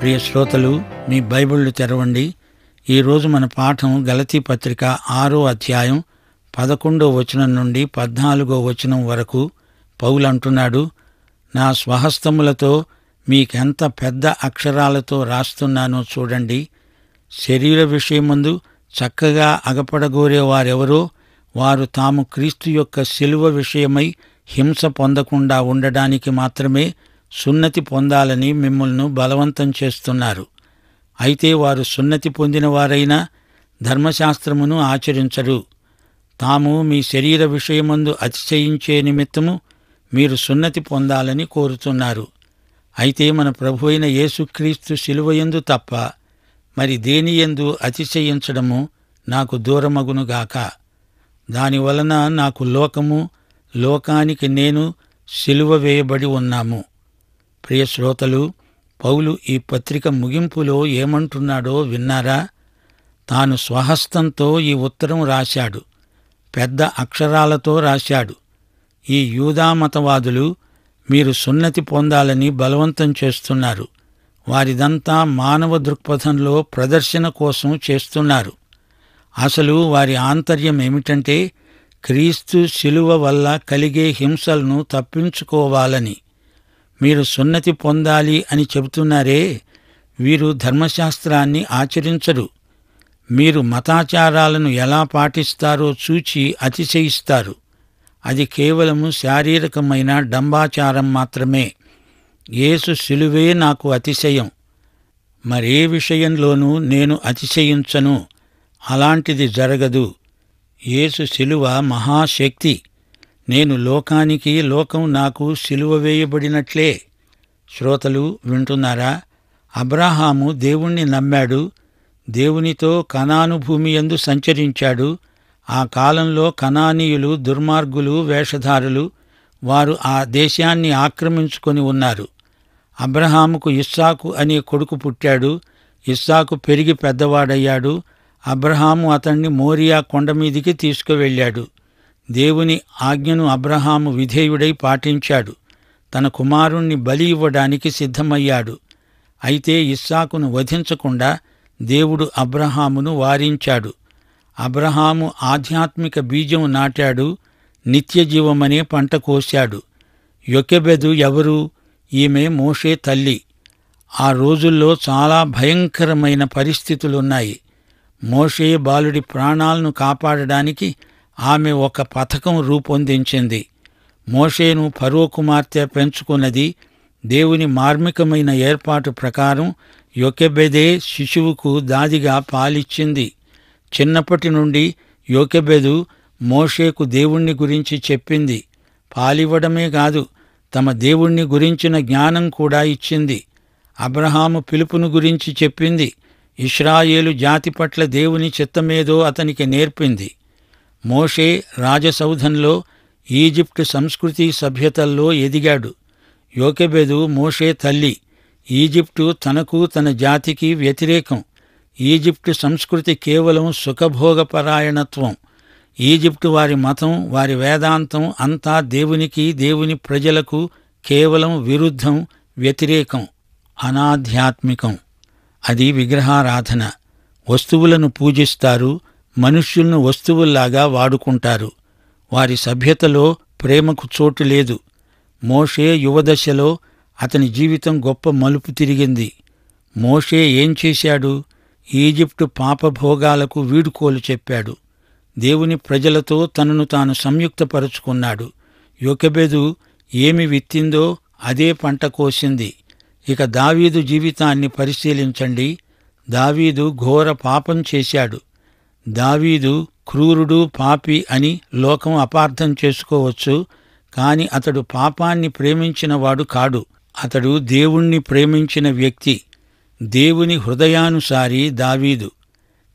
ప్రియ శ్రోతలు మీ బైబిళ్ళు తెరవండి. ఈరోజు మన పాఠం గలతీ పత్రిక ఆరో అధ్యాయం పదకొండో వచనం నుండి పద్నాలుగో వచనం వరకు పౌలు అంటున్నాడు నా స్వహస్తములతో మీకెంత పెద్ద అక్షరాలతో రాస్తున్నానో చూడండి. శరీర విషయమందు చక్కగా అగపడగోరే వారెవరో వారు తాము క్రీస్తు యొక్క శిలువ విషయమై హింస పొందకుండా ఉండడానికి మాత్రమే సున్నతి పొందాలని మిమ్మల్ని బలవంతం చేస్తున్నారు. అయితే వారు సున్నతి పొందిన వారైనా ధర్మశాస్త్రమును ఆచరించరు. తాము మీ శరీర విషయమందు అతిశయించే నిమిత్తము మీరు సున్నతి పొందాలని కోరుతున్నారు. అయితే మన ప్రభు అయిన యేసుక్రీస్తు శిలువయందు తప్ప మరి దేనియందు అతిశయించడము నాకు దూరమగునుగాక దానివలన నాకు లోకము లోకానికి నేను సిలువ వేయబడి ఉన్నాము. ప్రియ శ్రోతలు పౌలు ఈ పత్రిక ముగింపులో ఏమంటున్నాడో విన్నారా? తాను స్వహస్తంతో ఈ ఉత్తరం రాశాడు. పెద్ద అక్షరాలతో రాశాడు. ఈ యూదామతవాదులు మీరు సున్నతి పొందాలని బలవంతం చేస్తున్నారు. వారిదంతా మానవ దృక్పథంలో ప్రదర్శన కోసం చేస్తున్నారు. అసలు వారి ఆంతర్యం ఏమిటంటే క్రీస్తు శిలువ వల్ల కలిగే హింసలను తప్పించుకోవాలని. మీరు సున్నతి పొందాలి అని చెబుతున్నారే వీరు ధర్మశాస్త్రాన్ని ఆచరించరు. మీరు మతాచారాలను ఎలా పాటిస్తారో చూచి అతిశయిస్తారు. అది కేవలము శారీరకమైన డంబాచారం మాత్రమే. యేసు శిలువే నాకు అతిశయం. మరే విషయంలోనూ నేను అతిశయించను. అలాంటిది జరగదు. యేసు శిలువ మహాశక్తి. నేను లోకానికి లోకం నాకు శిలువ వేయబడినట్లే. శ్రోతలు వింటున్నారా? అబ్రహాము దేవుణ్ణి నమ్మాడు దేవునితో కనాను భూమి యందు సంచరించాడు. ఆ కాలంలో కనానీయులు దుర్మార్గులు వేషధారులు వారు ఆ దేశాన్ని ఆక్రమించుకొని ఉన్నారు. అబ్రహాముకు ఇస్సాకు అనే కొడుకు పుట్టాడు. ఇస్సాకు పెరిగి పెద్దవాడయ్యాడు. అబ్రహాము అతన్ని మోరియా కొండమీదికి తీసుకువెళ్ళాడు. దేవుని ఆజ్ఞను అబ్రహాము విధేయుడై పాటించాడు. తన కుమారుణ్ణి బలి ఇవ్వడానికి సిద్ధమయ్యాడు. అయితే ఇస్సాకును వధించకుండా దేవుడు అబ్రహామును వారించాడు. అబ్రహాము ఆధ్యాత్మిక బీజం నాటాడు నిత్యజీవమనే పంట కోశాడు. యొకెబెదు ఎవరు? ఈమె మోషే తల్లి. ఆ రోజుల్లో చాలా భయంకరమైన పరిస్థితులున్నాయి. మోషే బాలుడి ప్రాణాలను కాపాడడానికి ఆమె ఒక పథకం రూపొందించింది. మోషేను ఫరో కుమార్తె పెంచుకున్నది దేవుని మార్మికమైన ఏర్పాటు ప్రకారం యొకెబెదే శిశువుకు దాదిగా పాలిచ్చింది. చిన్నప్పటి నుండి యోకెబెదు మోషేకు దేవుణ్ణి గురించి చెప్పింది. పాలివ్వడమే కాదు తమ దేవుణ్ణి గురించిన జ్ఞానం కూడా ఇచ్చింది. అబ్రహాము పిలుపును గురించి చెప్పింది. ఇష్రాయేలు జాతి పట్ల దేవుని చిత్తమేదో అతనికి నేర్పింది. మోషే రాజసౌధంలో ఈజిప్టు సంస్కృతి సభ్యతల్లో ఎదిగాడు. యోకెబెదు మోషే తల్లి ఈజిప్టు తనకు తన జాతికి వ్యతిరేకం. ఈజిప్టు సంస్కృతి కేవలం సుఖభోగపరాయణత్వం. ఈజిప్టు వారి మతం వారి వేదాంతం అంతా దేవునికి దేవుని ప్రజలకు కేవలం విరుద్ధం వ్యతిరేకం అనాధ్యాత్మికం. అది విగ్రహారాధన. వస్తువులను పూజిస్తారు మనుష్యులను వస్తువుల్లాగా వాడుకుంటారు. వారి సభ్యతలో ప్రేమకు చోటు లేదు. మోషే యువదశలో అతని జీవితం గొప్ప మలుపు తిరిగింది. మోషే ఏం చేశాడు? ఈజిప్టు పాపభోగాలకు వీడుకోలు చెప్పాడు. దేవుని ప్రజలతో తనను తాను సంయుక్తపరుచుకున్నాడు. యొకబెదు ఏమి విత్తిందో అదే పంట కోసింది. ఇక దావీదు జీవితాన్ని పరిశీలించండి. దావీదు ఘోర పాపం చేశాడు. దావీదు క్రూరుడు పాపి అని లోకం అపార్థం చేసుకోవచ్చు కాని అతడు పాపాన్ని ప్రేమించినవాడు కాడు. అతడు దేవుణ్ణి ప్రేమించిన వ్యక్తి దేవుని హృదయానుసారి దావీదు.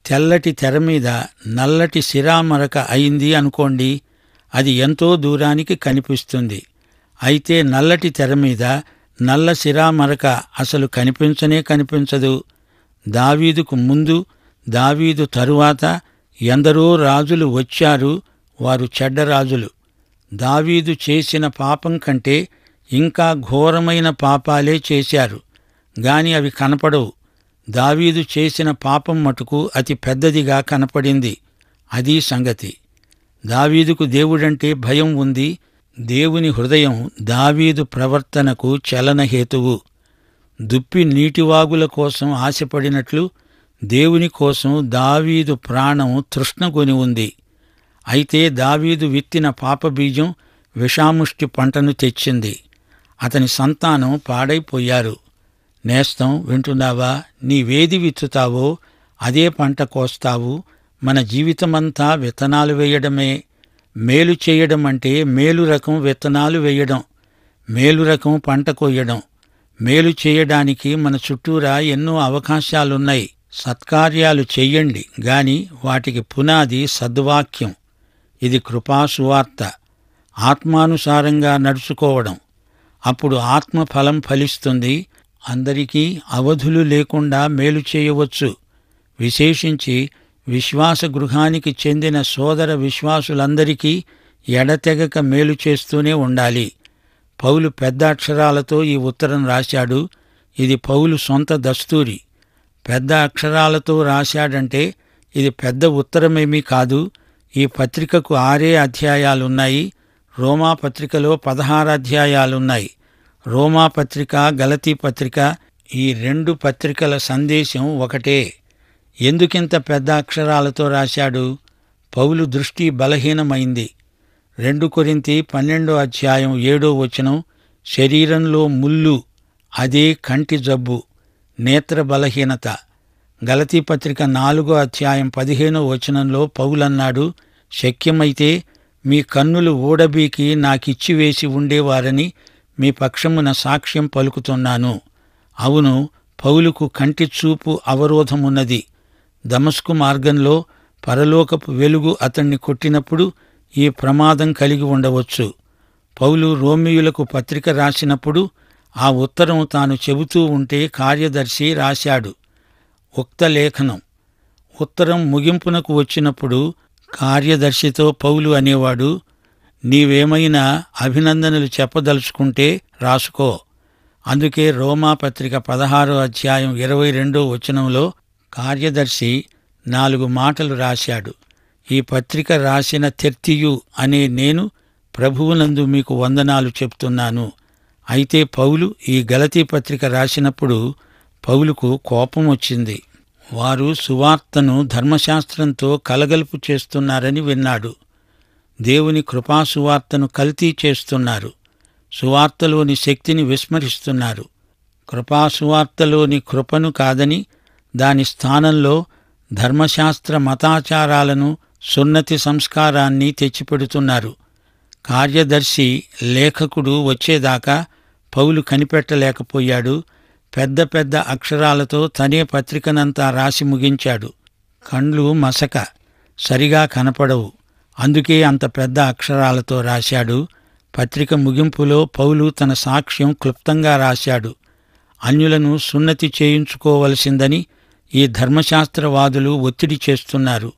తెల్లటి తెర మీద నల్లటి సిరామరక అయింది అనుకోండి అది ఎంతో దూరానికి కనిపిస్తుంది. అయితే నల్లటి తెర మీద నల్ల సిరామరక అసలు కనిపించనే కనిపించదు. దావీదుకు ముందు దావీదు తరువాత ఎందరో రాజులు వచ్చారు వారు చెడ్డరాజులు దావీదు చేసిన పాపం కంటే ఇంకా ఘోరమైన పాపాలే చేశారు. గాని అవి కనపడవు. దావీదు చేసిన పాపం మటుకు అతి పెద్దదిగా కనపడింది. అదీ సంగతి. దావీదుకు దేవుడంటే భయం ఉంది. దేవుని హృదయం దావీదు ప్రవర్తనకు చలనహేతువు దుప్పి నీటివాగుల కోసం ఆశపడినట్లు దేవుని కోసం దావీదు ప్రాణం తృష్ణకొని ఉంది. అయితే దావీదు విత్తిన పాపబీజం విషాముష్టి పంటను తెచ్చింది. అతని సంతానం పాడైపోయారు. నేస్తం వింటున్నావా? నీవేది విత్తుతావో? అదే పంట కోస్తావు? మన జీవితమంతా విత్తనాలు వేయడమే. మేలు చేయడం అంటే మేలు రకం విత్తనాలు వేయడం. మేలు రకం పంట కొయ్యడం మేలు చేయడానికి మన చుట్టూరా ఎన్నో అవకాశాలున్నాయి. సత్కార్యాలు చెయ్యండి గాని వాటికి పునాది సద్వాక్యం. ఇది కృపాసువార్త ఆత్మానుసారంగా నడుచుకోవడం. అప్పుడు ఆత్మ ఫలం ఫలిస్తుంది. అందరికీ అవధులు లేకుండా మేలు చేయవచ్చు. విశేషించి విశ్వాస గృహానికి చెందిన సోదర విశ్వాసులందరికీ ఎడతెగక మేలు చేస్తూనే ఉండాలి. పౌలు పెద్ద అక్షరాలతో ఈ ఉత్తరం రాశాడు. ఇది పౌలు సొంత దస్తూరి. పెద్ద అక్షరాలతో రాశాడంటే ఇది పెద్ద ఉత్తరమేమీ కాదు. ఈ పత్రికకు ఆరే అధ్యాయాలున్నాయి. రోమా పత్రికలో పదహారు అధ్యాయాలున్నాయి. రోమా పత్రిక గలతీ పత్రిక ఈ రెండు పత్రికల సందేశం ఒకటే. ఎందుకింత పెద్ద అక్షరాలతో రాశాడు? పౌలు దృష్టి బలహీనమైంది. రెండు కొరింతి పన్నెండో అధ్యాయం ఏడో వచనం శరీరంలో ముళ్ళు అదే కంటి జబ్బు. నేత్ర బలహీనత గలతీ పత్రిక నాలుగో అధ్యాయం పదిహేనో వచనంలో పౌలన్నాడు శక్యమైతే మీ కన్నులు ఊడబీకి నాకిచ్చివేసి ఉండేవారని మీ పక్షమున సాక్ష్యం పలుకుతున్నాను. అవును పౌలుకు కంటి చూపు అవరోధమున్నది. దమస్కు మార్గంలో పరలోకపు వెలుగు అతన్ని కొట్టినప్పుడు ఈ ప్రమాదం కలిగి ఉండవచ్చు. పౌలు రోమియులకు పత్రిక రాసినప్పుడు ఆ ఉత్తరం తాను చెబుతూ ఉంటే కార్యదర్శి రాశాడు. ఉక్త లేఖనం. ఉత్తరం ముగింపునకు వచ్చినప్పుడు కార్యదర్శితో పౌలు అనేవాడు నీవేమైనా అభినందనలు చెప్పదలుచుకుంటే రాసుకో అందుకే రోమా పత్రిక పదహారో అధ్యాయం ఇరవై రెండో వచనంలో కార్యదర్శి నాలుగు మాటలు రాశాడు. ఈ పత్రిక రాసిన తెర్తియు అనే నేను ప్రభువునందు మీకు వందనాలు చెప్తున్నాను. అయితే పౌలు ఈ గలతీ పత్రిక రాసినప్పుడు పౌలుకు కోపం వచ్చింది. వారు సువార్తను ధర్మశాస్త్రంతో కలగలుపు చేస్తున్నారని విన్నాడు. దేవుని కృపాసువార్తను కల్తీ చేస్తున్నారు. సువార్తలోని శక్తిని విస్మరిస్తున్నారు. కృపాసువార్తలోని కృపను కాదని దాని స్థానంలో ధర్మశాస్త్ర మతాచారాలను సున్నతి సంస్కారాన్ని తెచ్చిపెడుతున్నారు. కార్యదర్శి లేఖకుడు వచ్చేదాకా పౌలు కనిపెట్టలేకపోయాడు. పెద్ద పెద్ద అక్షరాలతో తనే పత్రికనంతా రాసి ముగించాడు. కండ్లు మసక సరిగా కనపడవు. అందుకే అంత పెద్ద అక్షరాలతో రాశాడు. పత్రిక ముగింపులో పౌలు తన సాక్ష్యం క్లుప్తంగా రాశాడు. అన్యులను సున్నతి చేయించుకోవలసిందని ఈ ధర్మశాస్త్రవాదులు ఒత్తిడి చేస్తున్నారు.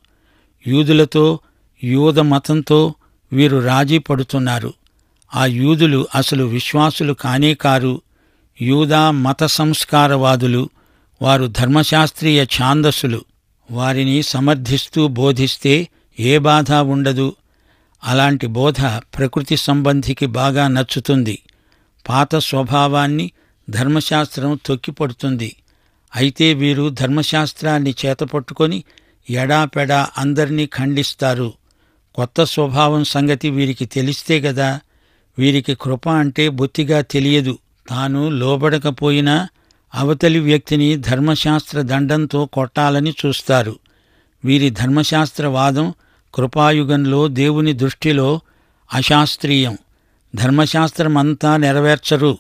యూదులతో యూద మతంతో వీరు రాజీ పడుతున్నారు. ఆ యూదులు అసలు విశ్వాసులు కానే కారు. యూదా మత సంస్కారవాదులు వారు ధర్మశాస్త్రీయ ఛాందస్సులు. వారిని సమర్థిస్తూ బోధిస్తే ఏ బాధ ఉండదు. అలాంటి బోధ ప్రకృతి సంబంధికి బాగా నచ్చుతుంది. పాత స్వభావాన్ని ధర్మశాస్త్రం తొక్కిపడుతుంది. అయితే వీరు ధర్మశాస్త్రాన్ని చేతపట్టుకొని ఎడాపెడా అందర్నీ ఖండిస్తారు. కొత్త స్వభావం సంగతి వీరికి తెలిస్తే గదా వీరికి కృప అంటే బొత్తిగా తెలియదు. తాను లోబడకపోయినా అవతలి వ్యక్తిని ధర్మశాస్త్ర దండంతో కొట్టాలని చూస్తారు. వీరి ధర్మశాస్త్రవాదం కృపాయుగంలో దేవుని దృష్టిలో అశాస్త్రీయం. ధర్మశాస్త్రమంతా నెరవేర్చరు.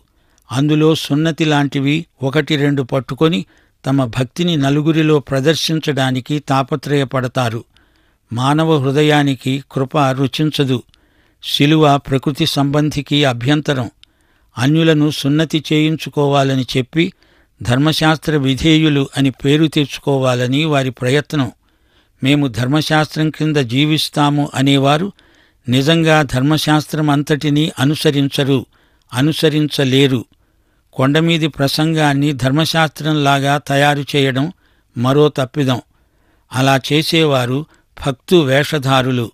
అందులో సున్నతి లాంటివి ఒకటి రెండు పట్టుకొని తమ భక్తిని నలుగురిలో ప్రదర్శించడానికి తాపత్రయపడతారు. మానవ హృదయానికి కృప రుచించదు. శిలువ ప్రకృతి సంబంధికి అభ్యంతరం. అన్యులను సున్నతి చేయించుకోవాలని చెప్పి ధర్మశాస్త్ర విధేయులు అని పేరు తెచ్చుకోవాలని వారి ప్రయత్నం. మేము ధర్మశాస్త్రం కింద జీవిస్తాము అనేవారు నిజంగా ధర్మశాస్త్రం అంతటినీ అనుసరించరు అనుసరించలేరు. కొండమీది ప్రసంగాన్ని ధర్మశాస్త్రంలాగా తయారు చేయడం మరో తప్పిదం. అలా చేసేవారు భక్తు వేషధారులు.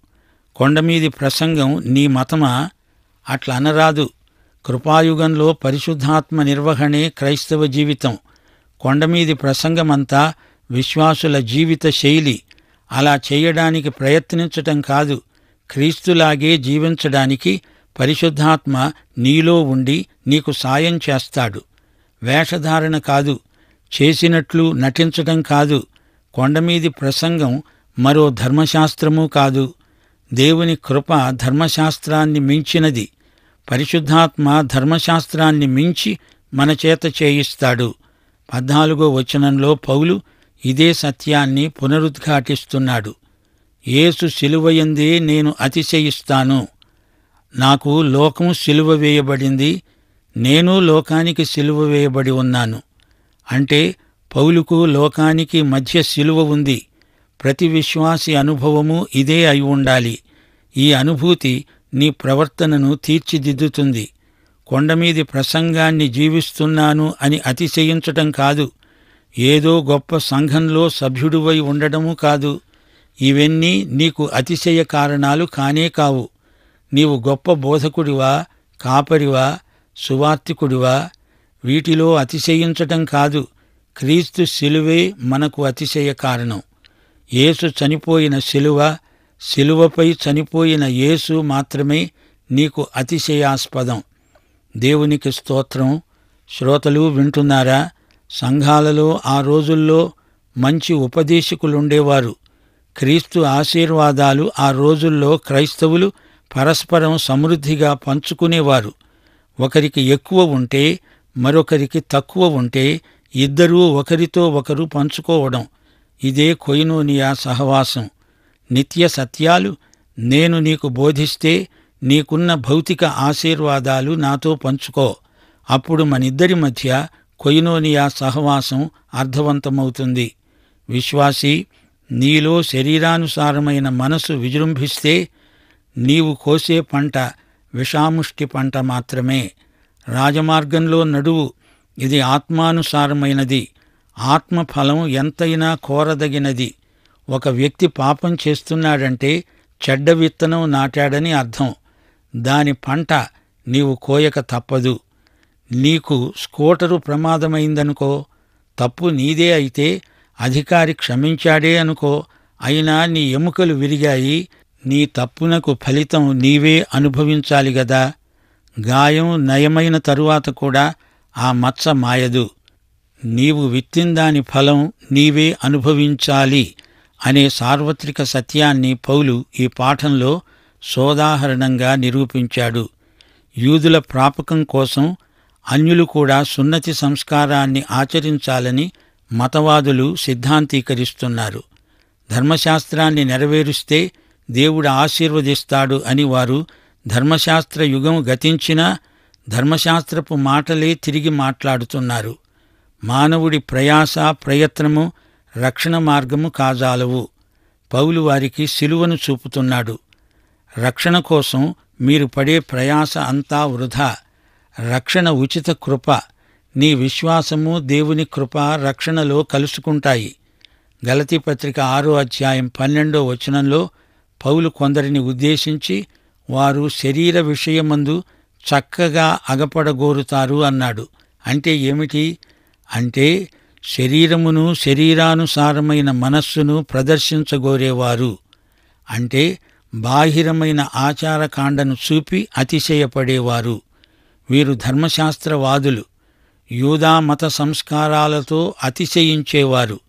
కొండమీది ప్రసంగం నీ మతమా? అట్లా అనరాదు కృపాయుగంలో పరిశుద్ధాత్మ నిర్వహణే క్రైస్తవ జీవితం. కొండమీది ప్రసంగమంతా విశ్వాసుల జీవిత శైలి. అలా చేయడానికి ప్రయత్నించటం కాదు. క్రీస్తులాగే జీవించడానికి పరిశుద్ధాత్మ నీలో ఉండి నీకు సాయం చేస్తాడు. వేషధారణ కాదు. చేసినట్లు నటించటం కాదు. కొండమీది ప్రసంగం మరో ధర్మశాస్త్రము కాదు. దేవుని కృప ధర్మశాస్త్రాన్ని మించినది. పరిశుద్ధాత్మ ధర్మశాస్త్రాన్ని మించి మన చేత చేయిస్తాడు. పద్నాలుగో వచనంలో పౌలు ఇదే సత్యాన్ని పునరుద్ఘాటిస్తున్నాడు. ఏసు సిలువయందే నేను అతిశయిస్తాను. నాకు లోకం సిలువ వేయబడింది. నేను లోకానికి సిలువ వేయబడి ఉన్నాను. అంటే పౌలుకు లోకానికి మధ్య సిలువ ఉంది. ప్రతి విశ్వాసి అనుభవము ఇదే అయి ఉండాలి. ఈ అనుభూతి నీ ప్రవర్తనను తీర్చిదిద్దుతుంది. కొండమీది ప్రసంగాన్ని జీవిస్తున్నాను అని అతిశయించటం కాదు. ఏదో గొప్ప సంఘంలో సభ్యుడివై ఉండడము కాదు. ఇవన్నీ నీకు అతిశయ కారణాలు కానే కావు. నీవు గొప్ప బోధకుడివా కాపరివా సువార్తికుడివా వీటిలో అతిశయించటం కాదు. క్రీస్తు శిలువే మనకు అతిశయ కారణం. యేసు చనిపోయిన శిలువ శిలువపై చనిపోయిన యేసు మాత్రమే నీకు అతిశయాస్పదం. దేవునికి స్తోత్రం. శ్రోతలు వింటున్నారా? సంఘాలలో ఆ రోజుల్లో మంచి ఉపదేశకులుండేవారు. క్రీస్తు ఆశీర్వాదాలు ఆ రోజుల్లో క్రైస్తవులు పరస్పరం సమృద్ధిగా పంచుకునేవారు. ఒకరికి ఎక్కువ ఉంటే మరొకరికి తక్కువ ఉంటే ఇద్దరూ ఒకరితో ఒకరు పంచుకోవడం. ఇదే కొయినోనియా సహవాసం. నిత్య సత్యాలు నేను నీకు బోధిస్తే నీకున్న భౌతిక ఆశీర్వాదాలు నాతో పంచుకో. అప్పుడు మనిద్దరి మధ్య కొయినోనియా సహవాసం అర్థవంతమవుతుంది. విశ్వాసి నీలో శరీరానుసారమైన మనసు విజృంభిస్తే నీవు కోసే పంట విషాముష్టి పంట మాత్రమే. రాజమార్గంలో నడువు ఇది ఆత్మానుసారమైనది. ఆత్మఫలం ఎంతైనా కోరదగినది. ఒక వ్యక్తి పాపం చేస్తున్నాడంటే చెడ్డ విత్తనం నాటాడని అర్థం. దాని పంట నీవు కోయక తప్పదు. నీకు స్కూటరు ప్రమాదమైందనుకో తప్పు నీదే అయితే అధికారి క్షమించాడే అనుకో అయినా నీ ఎముకలు విరిగాయి నీ తప్పునకు ఫలితం నీవే అనుభవించాలి గదా. గాయం నయమైన తరువాత కూడా ఆ మచ్చ మాయదు. నీవు విత్తిందాని ఫలం నీవే అనుభవించాలి అనే సార్వత్రిక సత్యాన్ని పౌలు ఈ పాఠంలో సోదాహరణంగా నిరూపించాడు. యూదుల ప్రాపకం కోసం అన్యులు కూడా సున్నతి సంస్కారాన్ని ఆచరించాలని మతవాదులు సిద్ధాంతీకరిస్తున్నారు. ధర్మశాస్త్రాన్ని నెరవేరుస్తే దేవుడు ఆశీర్వదిస్తాడు అని వారు ధర్మశాస్త్ర యుగం గతించినా ధర్మశాస్త్రపు మాటలే తిరిగి మాట్లాడుతున్నారు. మానవుడి ప్రయాస ప్రయత్నము రక్షణ మార్గము కాజాలవు. పౌలు వారికి సిలువను చూపుతున్నాడు. రక్షణ కోసం మీరు పడే ప్రయాస అంతా వృధా. రక్షణ ఉచిత కృప. నీ విశ్వాసము దేవుని కృప రక్షణలో కలుసుకుంటాయి. గలతీ పత్రిక ఆరో అధ్యాయం పన్నెండో వచనంలో పౌలు కొందరిని ఉద్దేశించి వారు శరీర విషయమందు చక్కగా అగపడగోరుతారు అన్నాడు. అంటే ఏమిటి? అంటే శరీరమును శరీరానుసారమైన మనస్సును ప్రదర్శించగోరేవారు. అంటే బాహిరమైన ఆచారకాండను చూపి అతిశయపడేవారు. వీరు ధర్మశాస్త్రవాదులు. యూదా మత సంస్కారాలతో అతిశయించేవారు.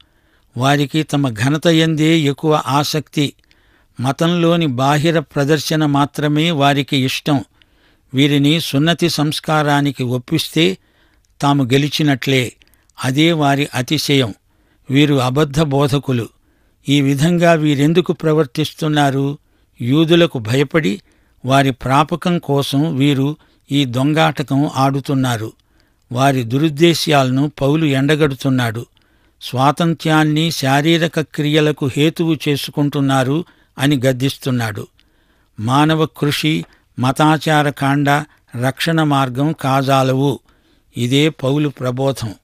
వారికి తమ ఘనత ఎందే ఎక్కువ ఆసక్తి. మతంలోని బాహిర ప్రదర్శన మాత్రమే వారికి ఇష్టం. వీరిని సున్నతి సంస్కారానికి ఒప్పిస్తే తాము గెలిచినట్లే. అదే వారి అతిశయం. వీరు అబద్ధ బోధకులు. ఈ విధంగా వీరెందుకు ప్రవర్తిస్తున్నారు? యూదులకు భయపడి వారి ప్రాపకం కోసం వీరు ఈ దొంగాటకం ఆడుతున్నారు. వారి దురుద్దేశ్యాలను పౌలు ఎండగడుతున్నాడు. స్వాతంత్ర్యాన్ని శారీరక క్రియలకు హేతువు చేసుకుంటున్నారు అని గద్దిస్తున్నాడు. మానవ కృషి మతాచార కాండ రక్షణ మార్గం కాజాలవు. ఇదే పౌలు ప్రబోధం.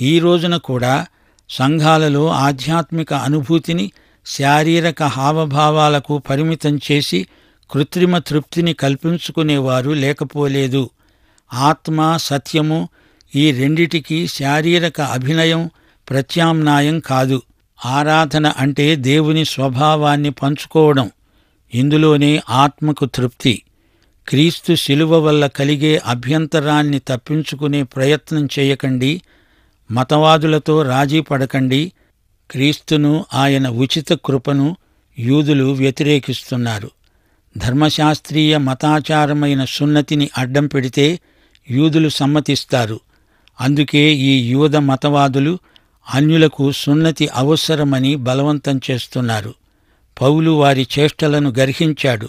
ఈ రోజున కూడా సంఘాలలో ఆధ్యాత్మిక అనుభూతిని శారీరక హావభావాలకు పరిమితం చేసి కృత్రిమ తృప్తిని కల్పించుకునేవారు లేకపోలేదు. ఆత్మ సత్యము ఈ రెండిటికి శారీరక అభినయం ప్రత్యామ్నాయం కాదు. ఆరాధన అంటే దేవుని స్వభావాన్ని పంచుకోవడం ఇందులోనే ఆత్మకు తృప్తి. క్రీస్తు శిలువ వల్ల కలిగే అభ్యంతరాన్ని తప్పించుకునే ప్రయత్నం చేయకండి. మతవాదులతో రాజీ పడకండి. క్రీస్తును ఆయన ఉచిత కృపను యూదులు వ్యతిరేకిస్తున్నారు. ధర్మశాస్త్రీయ మతాచారమైన సున్నతిని అడ్డం పెడితే యూదులు సమ్మతిస్తారు. అందుకే ఈ యూద మతవాదులు అన్యులకు సున్నతి అవసరమని బలవంతం చేస్తున్నారు. పౌలు వారి చేష్టలను గర్హించాడు.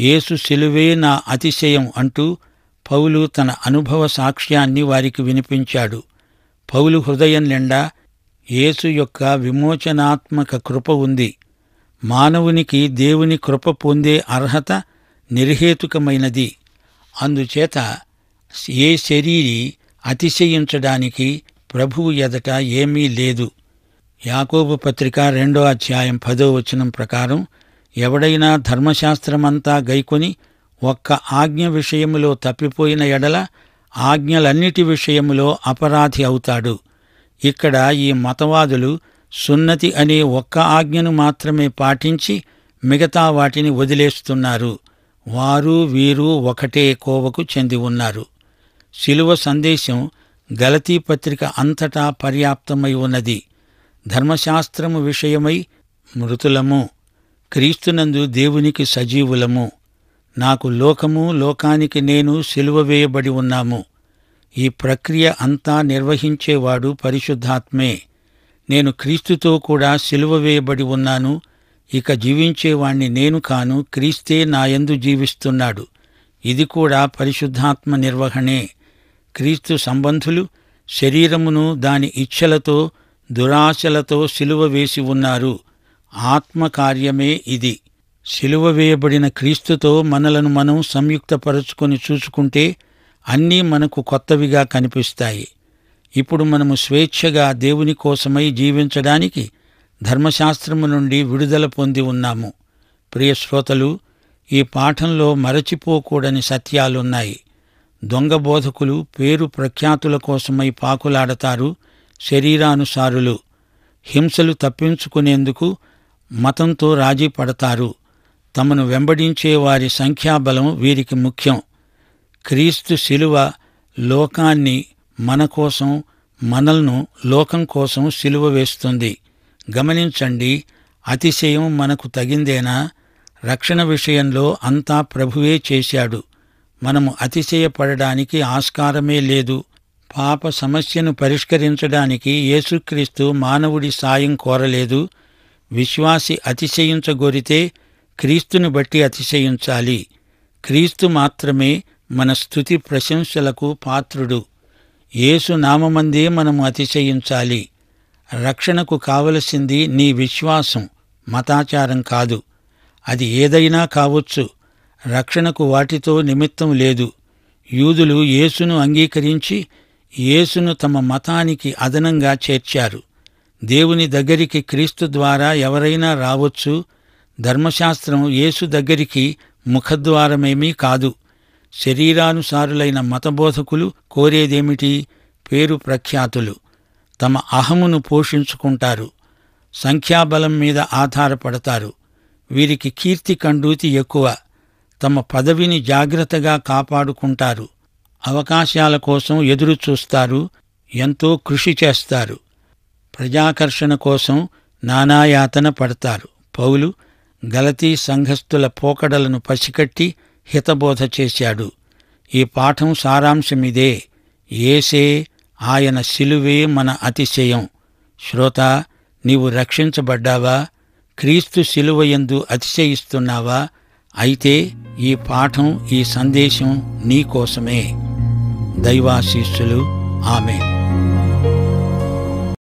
యేసు శిలువే నా అతిశయం అంటూ పౌలు తన అనుభవ సాక్ష్యాన్ని వారికి వినిపించాడు. పౌలు హృదయం నిండా యేసు యొక్క విమోచనాత్మక కృప ఉంది. మానవునికి దేవుని కృప పొందే అర్హత నిర్హేతుకమైనది. అందుచేత ఏ శరీరి అతిశయించడానికి ప్రభువు ఎదట ఏమీ లేదు. యాకోబు పత్రిక రెండో అధ్యాయం పదో వచనం ప్రకారం ఎవడైనా ధర్మశాస్త్రమంతా గైకొని ఒక్క ఆజ్ఞ విషయములో తప్పిపోయిన ఎడల ఆజ్ఞలన్నిటి విషయములో అపరాధి అవుతాడు. ఇక్కడ ఈ మతవాదులు సున్నతి అనే ఒక్క ఆజ్ఞను మాత్రమే పాటించి మిగతా వాటిని వదిలేస్తున్నారు. వారు వీరు ఒకటే కోవకు చెంది ఉన్నారు. శిలువ సందేశం గలతీ పత్రిక అంతటా పర్యాప్తమై ఉన్నది. ధర్మశాస్త్రము విషయమై మృతులము. క్రీస్తునందు దేవునికి సజీవులము. నాకు లోకము లోకానికి నేను సిలువ వేయబడి ఉన్నాము. ఈ ప్రక్రియ అంతా నిర్వహించేవాడు పరిశుద్ధాత్మే. నేను క్రీస్తుతో కూడా సిలువ వేయబడి ఉన్నాను. ఇక జీవించేవాణ్ణి నేను కాను క్రీస్తే నాయందు జీవిస్తున్నాడు. ఇది కూడా పరిశుద్ధాత్మ నిర్వహణే. క్రీస్తు సంబంధులు శరీరమును దాని ఇచ్ఛలతో దురాశలతో సిలువ వేసి ఉన్నారు. ఆత్మకార్యమే ఇది. సిలువ వేయబడిన క్రీస్తుతో మనలను మనం సంయుక్తపరచుకొని చూసుకుంటే అన్నీ మనకు కొత్తవిగా కనిపిస్తాయి. ఇప్పుడు మనము స్వేచ్ఛగా దేవుని కోసమై జీవించడానికి ధర్మశాస్త్రము నుండి విడుదల పొంది ఉన్నాము. ప్రియ శ్రోతలు ఈ పాఠంలో మరచిపోకూడని సత్యాలున్నాయి. దొంగ బోధకులు పేరు ప్రఖ్యాతుల కోసమై పాకులాడతారు శరీరానుసారులు. హింసలు తప్పించుకునేందుకు మతంతో రాజీ పడతారు తమను వెంబడించే వారి సంఖ్యాబలం వీరికి ముఖ్యం. క్రీస్తు శిలువ లోకాన్ని మన కోసం మనల్ను లోకం కోసం సిలువ వేస్తుంది. గమనించండి అతిశయం మనకు తగిందేనా? రక్షణ విషయంలో అంతా ప్రభువే చేశాడు. మనము అతిశయపడడానికి ఆస్కారమే లేదు. పాప సమస్యను పరిష్కరించడానికి యేసుక్రీస్తు మానవుడి సాయం కోరలేదు. విశ్వాసి అతిశయించగోరితే క్రీస్తుని బట్టి అతిశయించాలి. క్రీస్తు మాత్రమే మన స్థుతి ప్రశంసలకు పాత్రుడు. యేసు నామమందే మనము అతిశయించాలి. రక్షణకు కావలసింది నీ విశ్వాసం మతాచారం కాదు. అది ఏదైనా కావచ్చు. రక్షణకు వాటితో నిమిత్తం లేదు. యూదులు యేసును అంగీకరించి యేసును తమ మతానికి అదనంగా చేర్చారు. దేవుని దగ్గరికి క్రీస్తు ద్వారా ఎవరైనా రావచ్చు ధర్మశాస్త్రం యేసు దగ్గరికి ముఖద్వారమేమీ కాదు. శరీరానుసారులైన మతబోధకులు కోరేదేమిటి? పేరు ప్రఖ్యాతులు. తమ అహమును పోషించుకుంటారు. సంఖ్యాబలం మీద ఆధారపడతారు. వీరికి కీర్తి కండూతి ఎక్కువ. తమ పదవిని జాగ్రత్తగా కాపాడుకుంటారు. అవకాశాల కోసం ఎదురు చూస్తారు ఎంతో కృషి చేస్తారు. ప్రజాకర్షణ కోసం నానాయాతన పడతారు. పౌలు గలతీ సంఘస్థుల పోకడలను పసికట్టి హితబోధ చేశాడు. ఈ పాఠం సారాంశమిదే. ఏసే ఆయన శిలువే మన అతిశయం. శ్రోత నీవు రక్షించబడ్డావా? క్రీస్తు శిలువయందు అతిశయిస్తున్నావా? అయితే ఈ పాఠం ఈ సందేశం నీకోసమే దైవాశీస్సులు. ఆమె